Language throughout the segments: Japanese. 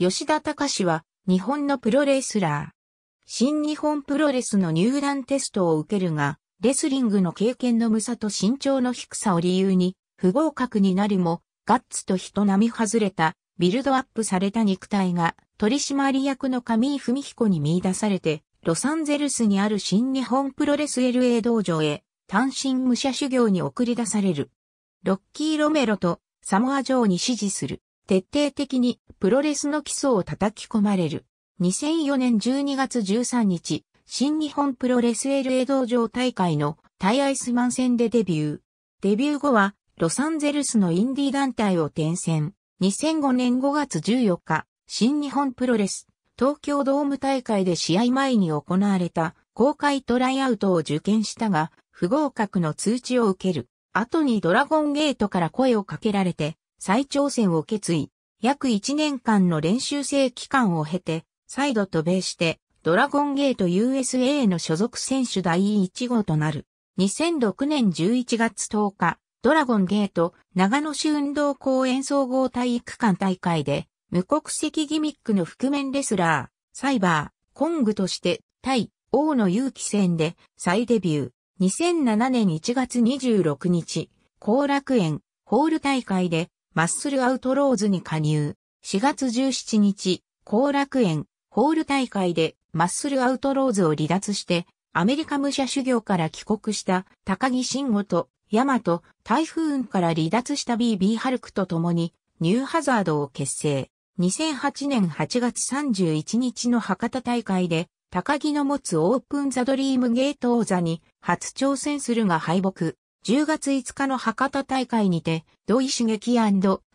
吉田隆は日本のプロレスラー。新日本プロレスの入団テストを受けるが、レスリングの経験の無さと身長の低さを理由に不合格になるも、ガッツと人並み外れたビルドアップされた肉体が取締役の上井文彦に見出されて、ロサンゼルスにある新日本プロレス LA 道場へ単身武者修行に送り出される。ロッキー・ロメロとサモア・ジョーに指示する。徹底的にプロレスの基礎を叩き込まれる。2004年12月13日、新日本プロレス LA 道場大会のタイアイスマン戦でデビュー。デビュー後はロサンゼルスのインディ団体を転戦。2005年5月14日、新日本プロレス東京ドーム大会で試合前に行われた公開トライアウトを受験したが、不合格の通知を受ける。後にドラゴンゲートから声をかけられて、再挑戦を決意。約1年間の練習生期間を経て、再度渡米して、ドラゴンゲート USA の所属選手第1号となる。2006年11月10日、ドラゴンゲート長野市運動公園総合体育館大会で、無国籍ギミックの覆面レスラー、サイバー、コングとして対王の勇気戦で再デビュー。2007年1月26日、後楽園ホール大会でマッスルアウトローズに加入。4月17日、後楽園ホール大会でマッスルアウトローズを離脱して、アメリカ武者修行から帰国した高木慎吾とヤマト、台風雲から離脱した BB ハルクと共にニューハザードを結成。2008年8月31日の博多大会で高木の持つオープンザドリームゲート王座に初挑戦するが敗北。10月5日の博多大会にて、土井茂樹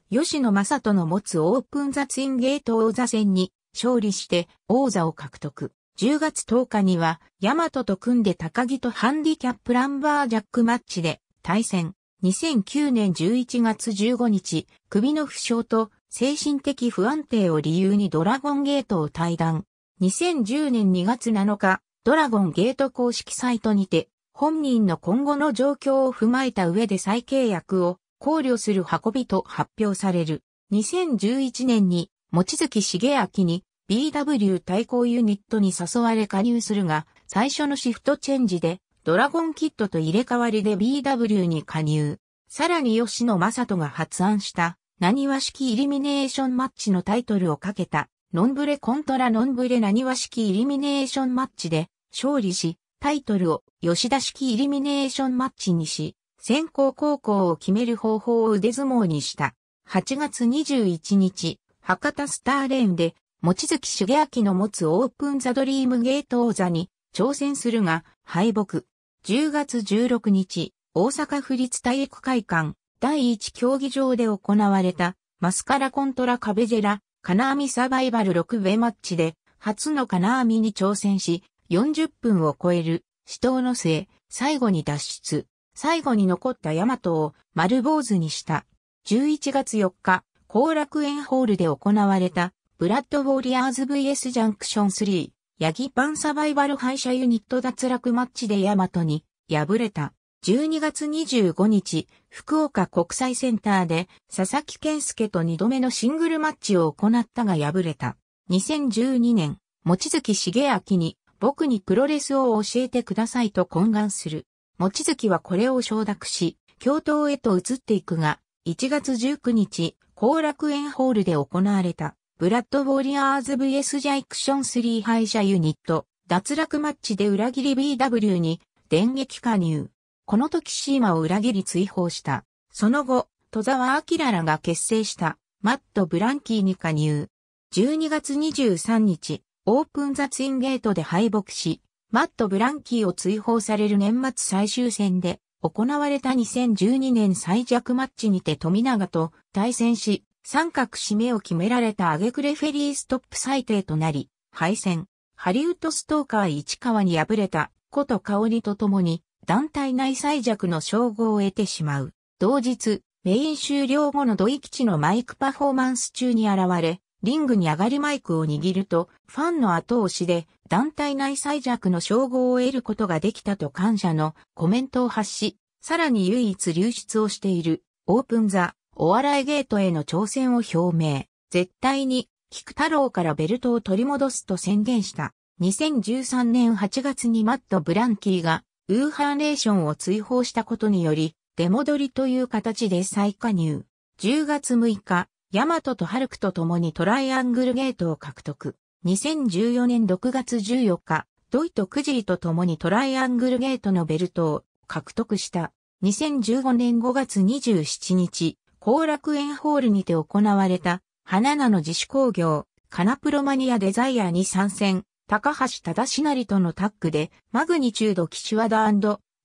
吉野正人の持つオープンザツインゲート王座戦に勝利して王座を獲得。10月10日には、ヤマトと組んで高木とハンディキャップランバージャックマッチで対戦。2009年11月15日、首の負傷と精神的不安定を理由にドラゴンゲートを退団。2010年2月7日、ドラゴンゲート公式サイトにて、本人の今後の状況を踏まえた上で再契約を考慮する運びと発表される。2011年に、持月重明に BW 対抗ユニットに誘われ加入するが、最初のシフトチェンジで、ドラゴンキットと入れ替わりで BW に加入。さらに吉野正人が発案した、何和式イリミネーションマッチのタイトルをかけたノンブレコントラノンブレなにわ式イリミネーションマッチで勝利し、タイトルを吉田式イリミネーションマッチにし、先行高校を決める方法を腕相撲にした。8月21日、博多スターレーンで、持月重明の持つオープンザドリームゲート王座に挑戦するが敗北。10月16日、大阪府立体育会館第一競技場で行われたマスカラコントラカベジェラ金網サバイバル6ベマッチで、初の金網に挑戦し、40分を超える死闘の末、最後に脱出。最後に残ったヤマトを丸坊主にした。11月4日、後楽園ホールで行われた、ブラッドウォリアーズ VS ジャンクション3、ヤギパンサバイバル敗者ユニット脱落マッチでヤマトに敗れた。12月25日、福岡国際センターで佐々木健介と2度目のシングルマッチを行ったが敗れた。2012年、持月重明に僕にプロレスを教えてくださいと懇願する。持月はこれを承諾し、京都へと移っていくが、1月19日、後楽園ホールで行われた、ブラッドウォリアーズ VS ジャイクション3敗者ユニット、脱落マッチで裏切り BW に電撃加入。この時シーマを裏切り追放した。その後、戸沢明らが結成したマット・ブランキーに加入。12月23日、オープンザツインゲートで敗北し、マット・ブランキーを追放される年末最終戦で行われた2012年最弱マッチにて富永と対戦し、三角締めを決められたアゲクレフェリーストップ裁定となり、敗戦。ハリウッドストーカー市川に敗れた、こと香りと共に、団体内最弱の称号を得てしまう。同日、メイン終了後の土井吉のマイクパフォーマンス中に現れ、リングに上がりマイクを握ると、ファンの後押しで団体内最弱の称号を得ることができたと感謝のコメントを発し、さらに唯一流出をしているオープンザお笑いゲートへの挑戦を表明。絶対に菊太郎からベルトを取り戻すと宣言した。2013年8月にマット・ブランキーがウーハーネーションを追放したことにより、出戻りという形で再加入。10月6日、ヤマトとハルクと共にトライアングルゲートを獲得。2014年6月14日、ドイとクジリと共にトライアングルゲートのベルトを獲得した。2015年5月27日、後楽園ホールにて行われた、花菜の自主工業、カナプロマニアデザイアに参戦、高橋忠しなりとのタッグで、マグニチュード岸和田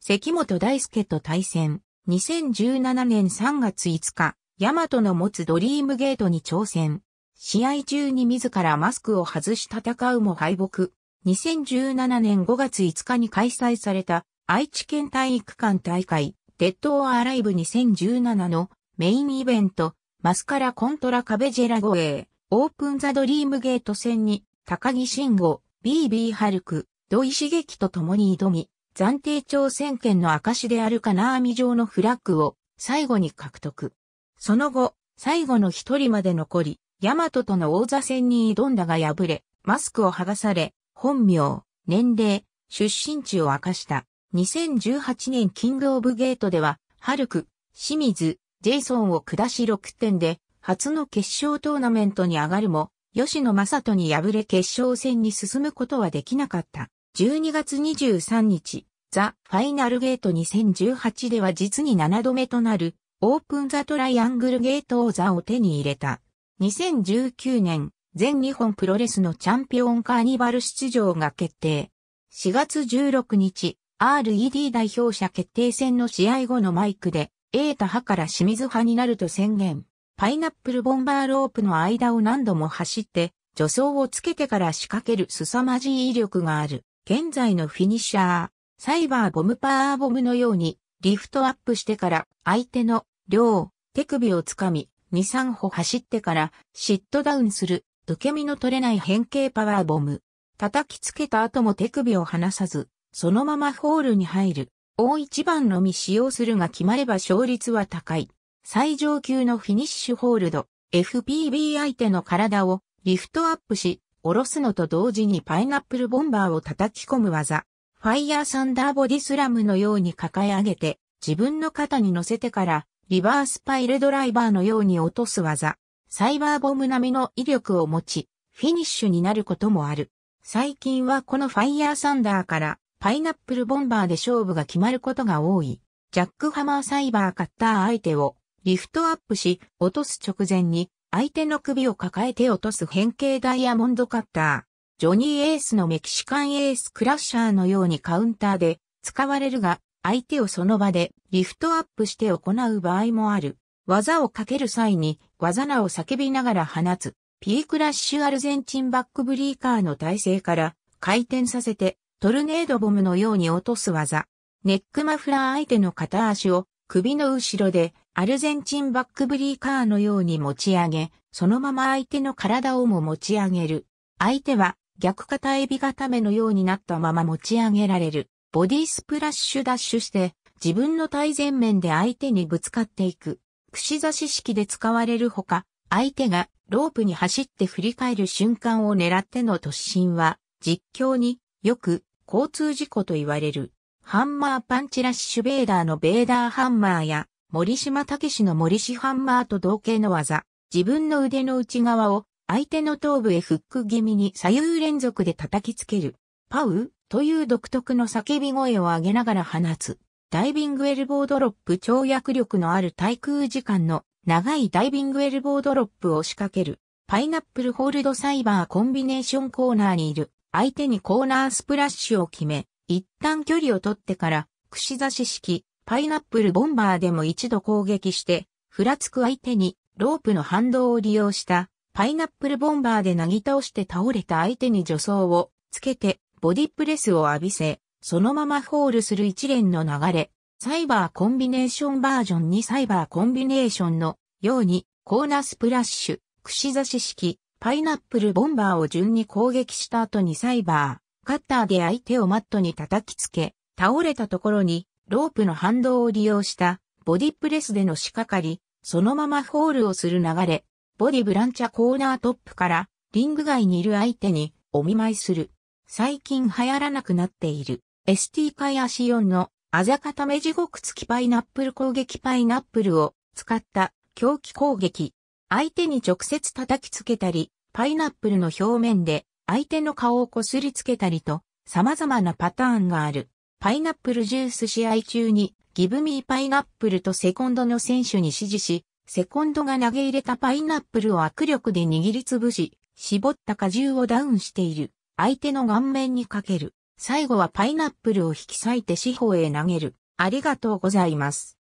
関本大輔と対戦。2017年3月5日、ヤマトの持つドリームゲートに挑戦。試合中に自らマスクを外し戦うも敗北。2017年5月5日に開催された愛知県体育館大会、デッドオアライブ2017のメインイベント、マスカラコントラカベジェラ護衛、オープンザドリームゲート戦に、高木慎吾、BB ハルク、土井茂樹と共に挑み、暫定挑戦権の証である金網上のフラッグを最後に獲得。その後、最後の一人まで残り、ヤマトとの王座戦に挑んだが敗れ、マスクを剥がされ、本名、年齢、出身地を明かした。2018年キングオブゲートでは、ハルク、清水、ジェイソンを下し6点で、初の決勝トーナメントに上がるも、吉野正人に敗れ決勝戦に進むことはできなかった。12月23日、ザ・ファイナルゲート2018では実に7度目となる、オープンザトライアングルゲート王座を手に入れた。2019年、全日本プロレスのチャンピオンカーニバル出場が決定。4月16日、RED 代表者決定戦の試合後のマイクで、エータ派から清水派になると宣言。パイナップルボンバーロープの間を何度も走って、助走をつけてから仕掛ける凄まじい威力がある。現在のフィニッシャー、サイバーボムパワーボムのように、リフトアップしてから相手の両手首をつかみ、2、3歩走ってからシットダウンする、受け身の取れない変形パワーボム。叩きつけた後も手首を離さず、そのままホールに入る。大一番のみ使用するが決まれば勝率は高い。最上級のフィニッシュホールド。FPB 相手の体をリフトアップし、下ろすのと同時にパイナップルボンバーを叩き込む技。ファイヤーサンダーボディスラムのように抱え上げて、自分の肩に乗せてから、リバースパイルドライバーのように落とす技。サイバーボム並みの威力を持ち、フィニッシュになることもある。最近はこのファイヤーサンダーからパイナップルボンバーで勝負が決まることが多い。ジャックハマーサイバーカッター相手をリフトアップし落とす直前に相手の首を抱えて落とす変形ダイヤモンドカッター。ジョニーエースのメキシカンエースクラッシャーのようにカウンターで使われるが相手をその場でリフトアップして行う場合もある。技をかける際に技名を叫びながら放つ。ピークラッシュアルゼンチンバックブリーカーの体勢から回転させてトルネードボムのように落とす技。ネックマフラー相手の片足を首の後ろでアルゼンチンバックブリーカーのように持ち上げ、そのまま相手の体をも持ち上げる。相手は逆肩エビ固めのようになったまま持ち上げられる。ボディスプラッシュダッシュして自分の対前面で相手にぶつかっていく。串刺し式で使われるほか、相手がロープに走って振り返る瞬間を狙っての突進は、実況によく交通事故と言われる。ハンマーパンチラッシュベーダーのベーダーハンマーや、森島武の森氏ハンマーと同型の技。自分の腕の内側を相手の頭部へフック気味に左右連続で叩きつける。パウ？という独特の叫び声を上げながら放つ。ダイビングエルボードロップ跳躍力のある対空時間の長いダイビングエルボードロップを仕掛ける。パイナップルホールドサイバーコンビネーションコーナーにいる。相手にコーナースプラッシュを決め、一旦距離を取ってから、串刺し式、パイナップルボンバーでも一度攻撃して、ふらつく相手に、ロープの反動を利用した、パイナップルボンバーでなぎ倒して倒れた相手に助走をつけて、ボディプレスを浴びせ、そのままフォールする一連の流れ、サイバーコンビネーションバージョンにサイバーコンビネーションのようにコーナースプラッシュ、串刺し式、パイナップルボンバーを順に攻撃した後にサイバー、カッターで相手をマットに叩きつけ、倒れたところにロープの反動を利用したボディプレスでのしかかり、そのままフォールをする流れ、ボディブランチャコーナートップからリング外にいる相手にお見舞いする。最近流行らなくなっている。ST カイアシオンのあざかため地獄付きパイナップル攻撃パイナップルを使った狂気攻撃。相手に直接叩きつけたり、パイナップルの表面で相手の顔をこすりつけたりと様々なパターンがある。パイナップルジュース試合中にギブミーパイナップルとセコンドの選手に指示し、セコンドが投げ入れたパイナップルを握力で握りつぶし、絞った果汁をダウンしている。相手の顔面にかける。最後はパイナップルを引き裂いて四方へ投げる。ありがとうございます。